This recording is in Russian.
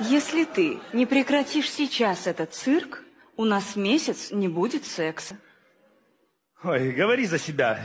Если ты не прекратишь сейчас этот цирк, у нас месяц не будет секса. Ой, говори за себя.